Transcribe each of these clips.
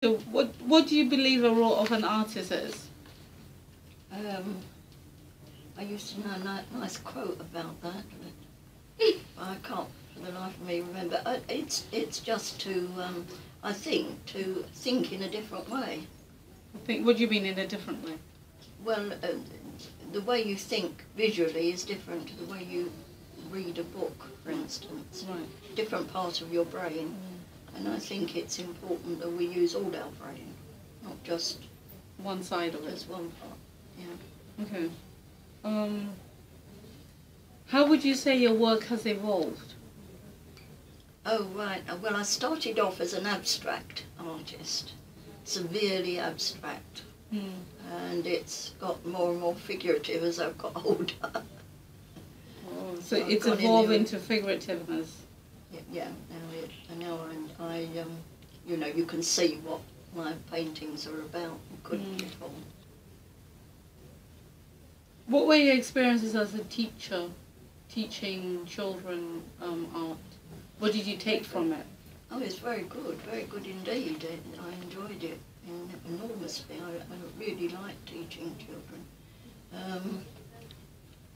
So what what do you believe a role of an artist is? Um, I used to know a nice quote about that, but I can't for the life of me remember. It's it's just to, um, I think, to think in a different way. I think what do you mean in a different way? Well, uh, the way you think visually is different to the way you read a book, for instance. Right. Different part of your brain, and I think it's important that we use all our brain, not just One side of it. as one part. Yeah. Okay. Um how would you say your work has evolved? Oh, right. Uh, Well, I started off as an abstract artist, severely abstract, Hmm. and it's got more and more figurative as I've got older. So I've it's gone in evolved there. into figurativeness. Yeah, now it, now I'm, I, um, you know, you can see what my paintings are about. Couldn't Mm. before. What were your experiences as a teacher, teaching children um, art? What did you take from it? Oh, it's very good, very good indeed. It, I enjoyed it enormously. I, I really like teaching children. Um,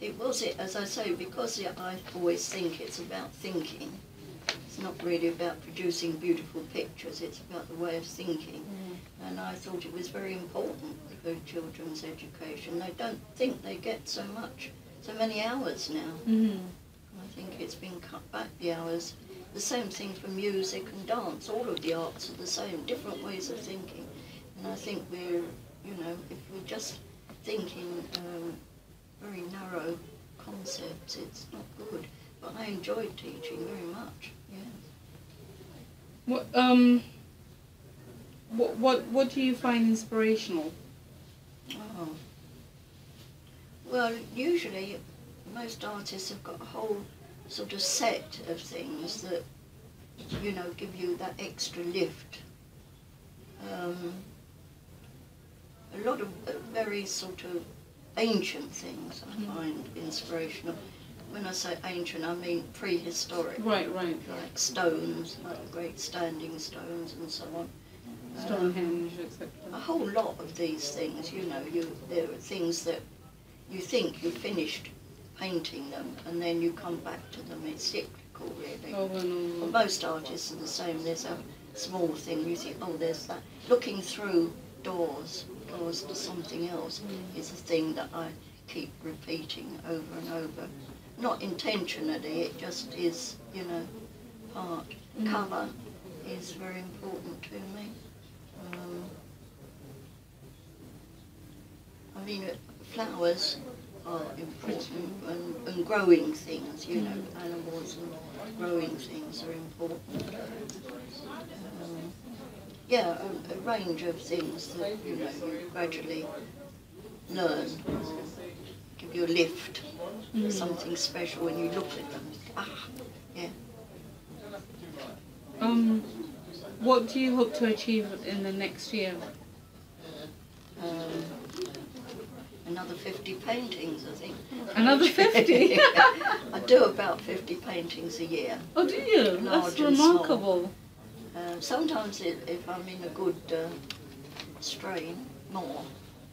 it was it, as I say, because I always think it's about thinking. It's not really about producing beautiful pictures. It's about the way of thinking. And I thought it was very important for children's education. They don't think they get so much, so many hours now. Mm-hmm. I think it's been cut back the hours. The same thing for music and dance. All of the arts are the same, different ways of thinking. And I think we're, you know, if we're just think in um, very narrow concepts, it's not good. But I enjoyed teaching very much. Yes. What um what what what do you find inspirational? Oh. Well, usually most artists have got a whole sort of set of things that, you know, give you that extra lift. Um, a lot of uh, very sort of ancient things I Mm. find inspirational. When I say ancient, I mean prehistoric, Right, right. like stones, like great standing stones and so on. Um, Stonehenge, etc. a whole lot of these things, you know, you there are things that you think you've finished painting them and then you come back to them. It's cyclical really. Over and Well, most artists are the same. There's a small thing you think, oh, there's that. Looking through doors, doors to something else is a thing that I keep repeating over and over. Not intentionally, it just is, you know, part. Mm. Colour is very important to me. Um, I mean, flowers are important and, and growing things, you know, animals and growing things are important. Um, yeah, a, a range of things that, you know, you gradually learn give you a lift, Mhm. something special when you look at them. Ah, yeah. Um what do you hope to achieve in the next year? Um, another 50 paintings, I think. Another 50? I do about 50 paintings a year. Oh do you? That's Large and small. remarkable. Uh, sometimes it, if I'm in a good uh, strain, more,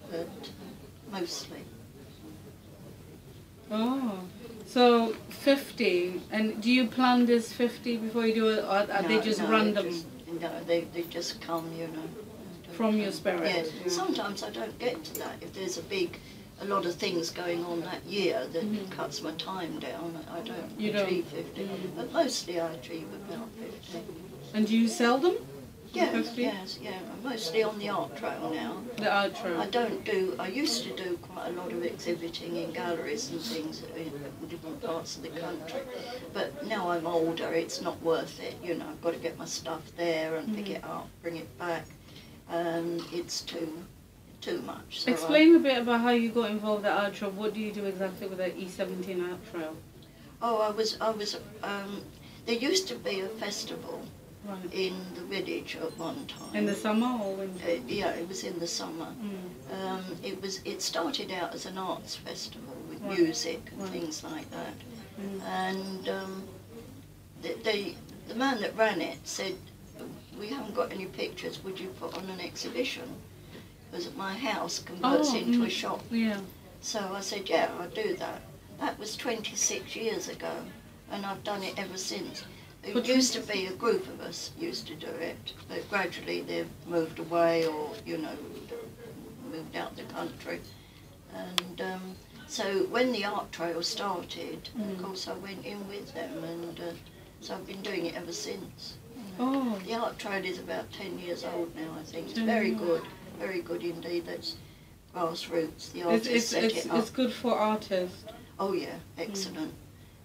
but mostly. Oh. So fifty and do you plan this fifty before you do it or are they just no, random? just- no, they, they just come, you know. Don't From your spirit, Yes. yeah. Sometimes I don't get to that. If there's a big, a lot of things going on that year that Mhm. cuts my time down, I don't You don't- achieve 50. Mm. But mostly I achieve about 50. And do you sell them? Yes, 50? yes, yeah. I'm mostly on the art trail now. The art trail. I don't do, I used to do quite a lot of exhibiting in galleries and things in different parts of the country. But now I'm older, it's not worth it. You know, I've got to get my stuff there and pick Mhm. it up, bring it back. And it's too, too much. So Explain a bit about how you got involved at Art Trail. What do you do exactly with the E17 Art Trail? oh, I was, I was, um, there used to be a festival Right. in the village at one time. In the summer or winter? Uh, yeah, it was in the summer. Mm. Um, it was. It started out as an arts festival with Right. music and Right. things like that. Mm. And um, the, the the man that ran it said, we haven't got any pictures. Would you put on an exhibition? Because my house converts Oh, into a mm. shop. Yeah. So I said, yeah, I'll do that. That was 26 years ago, and I've done it ever since. It used to be a group of us used to do it, but gradually they've moved away or, you know, moved out the country. And um, so when the art trail started, Mm. of course I went in with them, and uh, so I've been doing it ever since. you know. Oh. The art trail is about 10 years old now, I think. It's very good, very good indeed. That's grassroots. The artists it's, set it's, it up. it's good for artists. Oh yeah, excellent.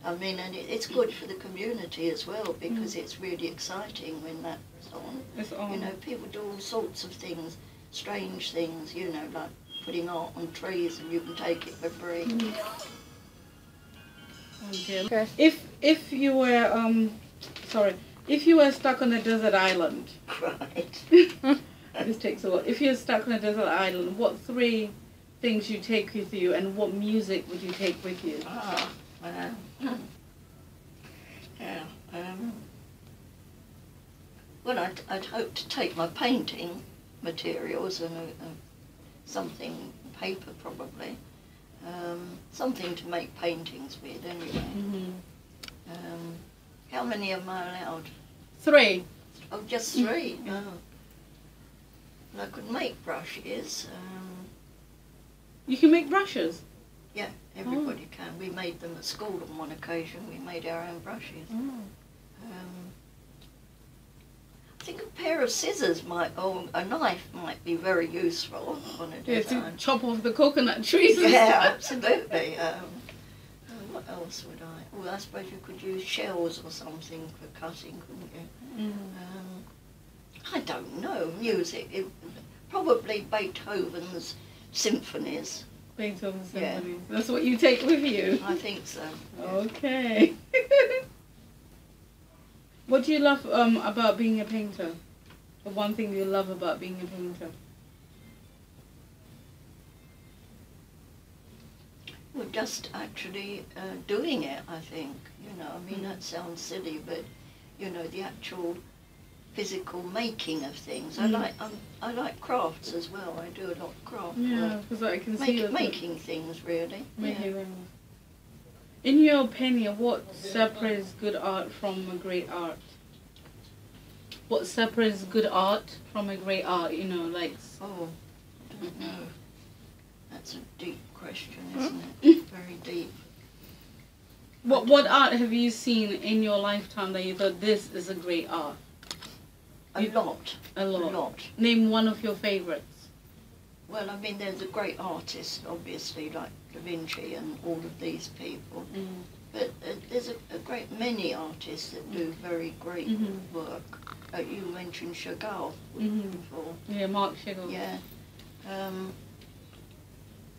I mean, and it, it's good for the community as well because it's really exciting when that's on. It's on. You know, people do all sorts of things, strange things. You know, like putting art on trees and you can take it for free. Oh. Okay. If if you were um, sorry, if you were stuck on a desert island, Right. this takes a lot. If you're stuck on a desert island, what three things you take with you, and what music would you take with you? Ah, wow. Yeah. Um, well, I'd, I'd hope to take my painting materials and a, a, something, paper probably, um, something to make paintings with anyway. hmm Um, how many am I allowed? Three. Oh, just three? No. And I could make brushes. Um, You can make brushes. Yeah, everybody can. We made them at school on one occasion. We made our own brushes. Um, I think a pair of scissors might, or a knife might be very useful on a Yeah, to chop off the coconut trees. Yeah, absolutely. Um, uh, what else would I? Well, I suppose you could use shells or something for cutting, couldn't you? Mm. Um, I don't know. Music. It, probably Beethoven's symphonies. Yeah. That's what you take with you. I think so. yeah. Okay. what do you love um, about being a painter? The one thing you love about being a painter? Well, just actually uh, doing it, I think. You know, I mean, Mm. that sounds silly, but, you know, the actual physical making of things. I Mm. like um, I like crafts as well. I do a lot of craft Yeah, because I can Make, that- making things, really. Making yeah. In your opinion, what separates good art from a great art? What separates good art from a great art? You know, like Oh, I don't know. That's a deep question, isn't it? Very deep. what what art have you seen in your lifetime that you thought this is a great art? A lot. A lot. A lot. Name one of your favorites. Well, I mean, there's a great artist, obviously, like Da Vinci and all of these people. But uh, there's a, a great many artists that do very great Mhm. work. Uh, you mentioned Chagall Mhm. before. Yeah, Marc Chagall. Yeah. Um,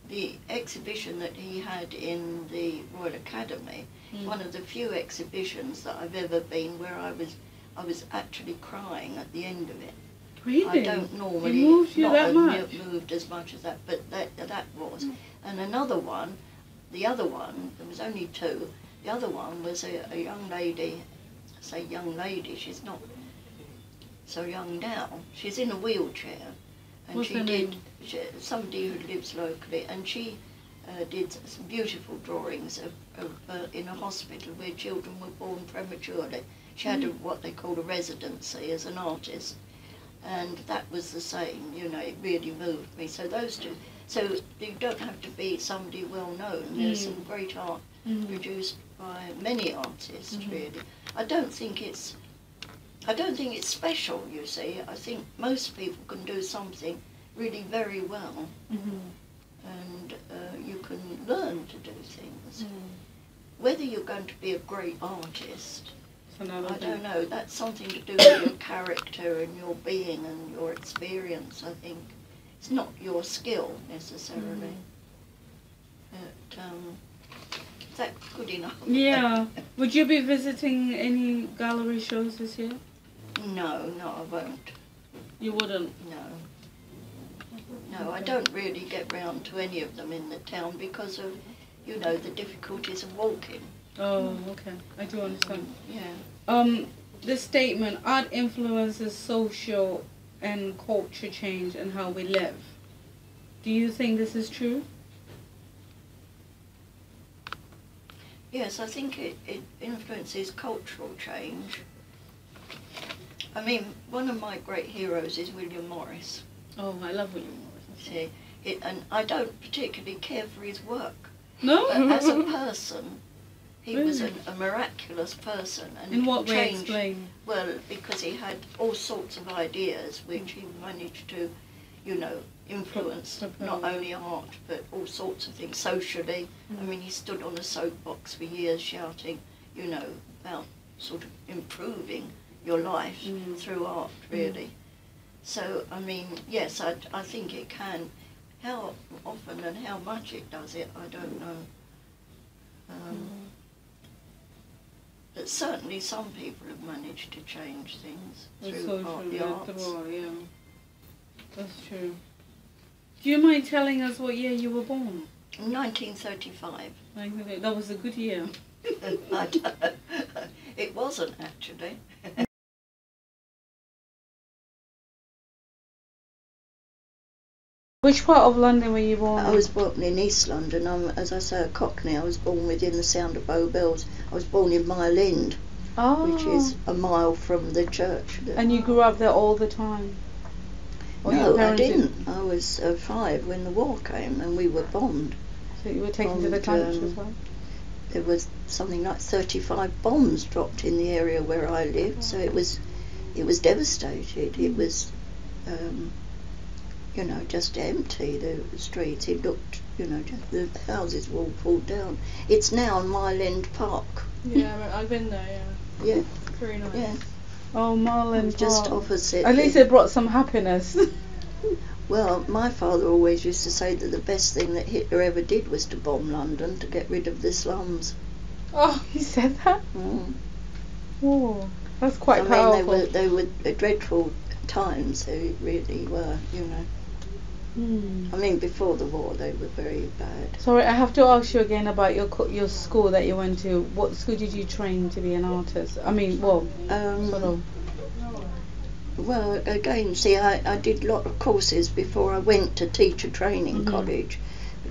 the exhibition that he had in the Royal Academy, Mm. one of the few exhibitions that I've ever been where I was I was actually crying at the end of it. Really? I don't normally moved you not that much? mo- moved as much as that, but that that was. Mm. And another one, the other one, there was only two. The other one was a, a young lady. I say young lady, she's not so young now. She's in a wheelchair, and What's she did she, somebody who lives locally, and she uh, did some beautiful drawings of, of uh, in a hospital where children were born prematurely. She had a, Mm. what they called a residency as an artist, and that was the same. You know, it really moved me. So those two. So you don't have to be somebody well known. There's Mm. some great art Mhm. produced by many artists. Mhm. Really, I don't think it's. I don't think it's special. You see, I think most people can do something really very well, Mhm. and uh, you can learn to do things. Mm. Whether you're going to be a great artist, I thing. don't know. That's something to do with your character and your being and your experience. I think it's not your skill necessarily. But um, is that good enough? Yeah. Would you be visiting any gallery shows this year? no, no, I won't. You wouldn't. No. No, I don't really get round to any of them in the town because of, you know, the difficulties of walking. Oh, okay. I do understand. Yeah. Um, the statement art influences social and culture change and how we live. Do you think this is true? Yes, I think it, it influences cultural change. I mean, one of my great heroes is William Morris. Oh, I love William Morris. See, it, and I don't particularly care for his work. No? But as a person, he was Really? an, a miraculous person. And In what way? Explain. Well, because he had all sorts of ideas which he managed to, you know, influence not only art but all sorts of things socially. I Mm. mean, he stood on a soapbox for years shouting, you know, about sort of improving your life Mm. through art, really. So, I mean, yes, I, I think it can. How often and how much it does it, I don't know. Um, Mm. But certainly some people have managed to change things through art, the arts. yeah. That's true. Do you mind telling us what year you were born? 1935. That was a good year. It wasn't actually. Which part of London were you born I in? was born in East London. I'm, as I say, a Cockney. I was born within the sound of Bow Bells. I was born in Mile End, oh. which is a mile from the church. And you grew up there all the time? Or no, I didn't. I was uh, five when the war came and we were bombed. So you were taken to the country um, as well? There was something like 35 bombs dropped in the area where I lived, so it was, it was devastated. It was, um, you know, just empty. The streets. It looked, you know, just the houses were all pulled down. It's now Mile End Park. Yeah, I've been there, yeah. Yeah, Very nice. yeah. Oh, Marlin just Park. opposite. At least it brought some happiness. Well, my father always used to say that the best thing that Hitler ever did was to bomb London to get rid of the slums. oh, he said that? Mm. Oh, that's quite I mean, they were they were dreadful times. They really were, you know. Hmm. I mean, before the war, they were very bad. Sorry, I have to ask you again about your co- your school that you went to. What school did you train to be an artist? I mean, well, Um, sort of. Well, again, see, I, I did a lot of courses before I went to teacher training Mhm. college.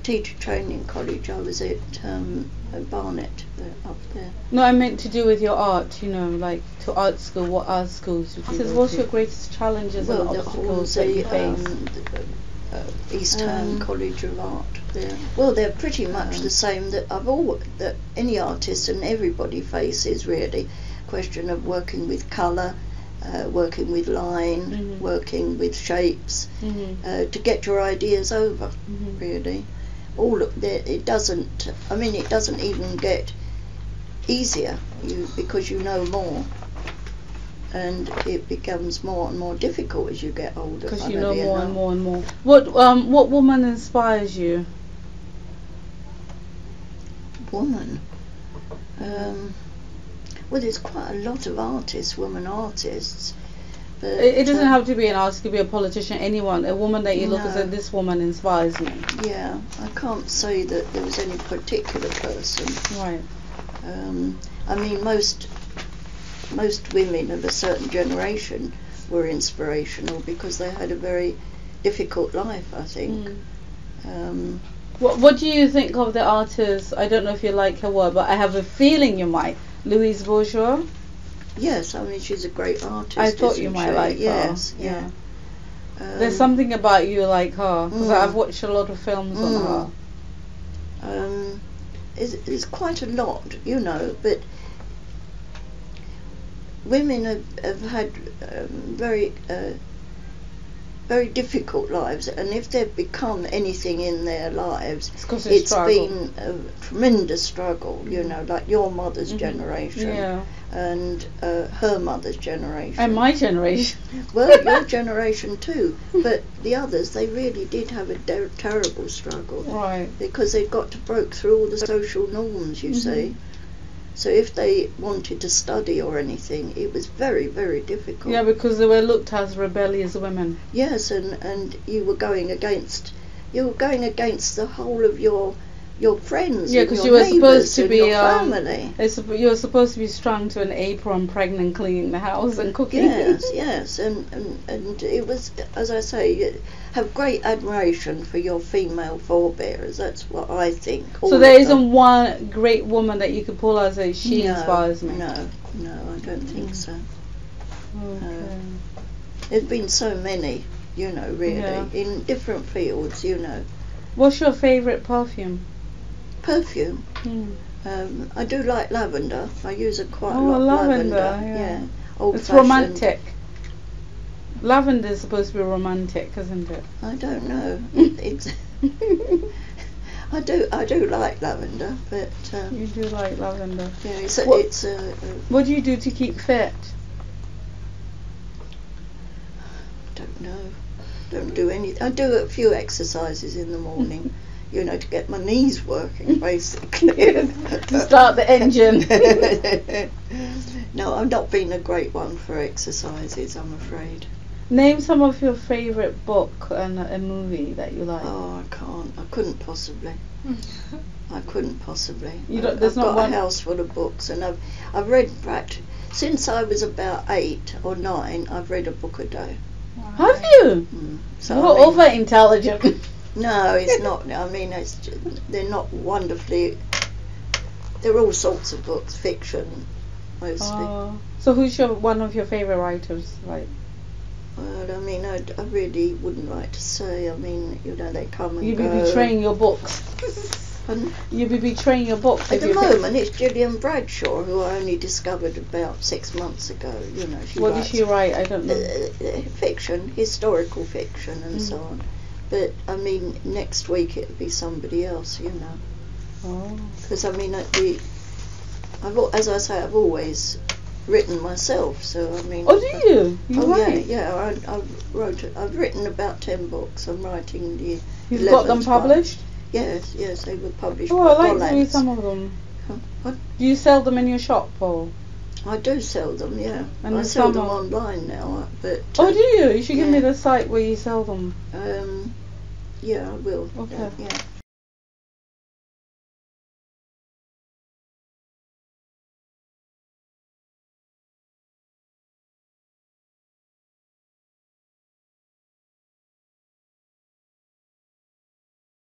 Teacher training college, I was at um, at Barnet uh, up there. No, I meant to do with your art. You know, like to art school. What art schools did you what's your greatest challenges well, and the obstacles that you face? um, the, uh, East Ham Um, College of Art there. Well, they're pretty much Um, the same that I've all that any artist and everybody faces really. Question of working with colour, uh, working with line, Mhm. working with shapes, Mhm. uh, to get your ideas over. Mhm. Really, all of the, it doesn't. I mean, it doesn't even get easier you because you know more. And it becomes more and more difficult as you get older. Because you know more and more and more. What um what woman inspires you? woman. Um, well, there's quite a lot of artists, women artists. But, It, it doesn't uh, have to be an artist. It could be a politician, anyone. A woman that you look at, this woman inspires me. Yeah, I can't say that there was any particular person. Right. Um, I mean, most most women of a certain generation were inspirational because they had a very difficult life. I think. Mm. Um, What What do you think of the artist? I don't know if you like her work, but I have a feeling you might. Louise Bourgeois. yes, I mean she's a great artist. I thought you might she? like yes, her. yeah. Um, There's something about you like her because Mm. I've watched a lot of films on Mm. her. um, is is quite a lot, you know, but women have, have had um, very uh, very difficult lives, and if they've become anything in their lives, It's it's been a tremendous struggle, you know, like your mother's Mhm. generation Yeah. and uh, her mother's generation. And my generation. well, your generation too, but the others, they really did have a ter- terrible struggle Right. because they'd got to broke through all the social norms, you Mhm. see. So if they wanted to study or anything, it was very, very difficult. Yeah, because they were looked as rebellious women. Yes, and and you were going against, you were going against the whole of your your friends. Yeah, because you were supposed to be, your um, family. You were supposed to be strung to an apron, pregnant, cleaning the house and cooking. Yes, yes, and, and and it was, as I say, you have great admiration for your female forebears. That's what I think. So there isn't one great woman that you could pull out and say she no, inspires me. No, no, I don't think Mm. so. Okay. There's been so many, you know, really, Yeah. in different fields, you know. What's your favorite perfume? Perfume. Hmm. Um, I do like lavender. I use it quite a Oh, lot of lavender, lavender. yeah. Old It's fashioned. romantic. Lavender is supposed to be romantic, isn't it? I don't know. it's I do I do like lavender, but um, You do like lavender. yeah, it's a, What- it's a, a What do you do to keep fit? don't know. Don't do any. I do a few exercises in the morning, you know, to get my knees working, basically. to start the engine. no, I've not been a great one for exercises, I'm afraid. Name some of your favorite book and a movie that you like. Oh, I can't. I couldn't possibly. I couldn't possibly. You I've, don't- there's I've not got one- a house full of books, and I've I've read since I was about eight or nine. I've read a book a day. Have you? Mm. So You're I mean- over intelligent. No, it's not. I mean, it's ju- they're not wonderfully. They're all sorts of books, fiction, mostly. Oh. so who's your one of your favorite writers? Like Well, I mean, I, I really wouldn't like to say. I mean, you know, they come and you be go. betraying your books. Pardon? you be betraying your books. At the moment, it's Gillian Bradshaw, who I only discovered about six months ago. You know, she What did writes she write? I don't uh, know. uh, fiction, historical fiction, and Mm. so on. But I mean, next week it'll be somebody else. You know. Oh. because I mean, the, I've as I say, I've always written myself. So I mean, Oh, do you? You oh write? yeah, yeah. I, I've wrote. I've written about ten books. I'm writing the. You've got them 11th one. published? Yes, yes, they were published. Oh, I like to read some of them. Huh? What? Do you sell them in your shop, or? I do sell them. Yeah, And I sell them online now. But Oh, uh, do you? You should give me the site where you sell them. um, yeah, I will. Okay. Yeah, yeah.